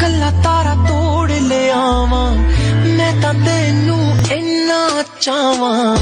ਕੱਲਾ ਤਾਰਾ ਤੋੜ ਲਿਆਵਾਂ ਮੈਂ ਤਾਂ ਤੈਨੂੰ ਇੰਨਾ ਚਾਹਾਂ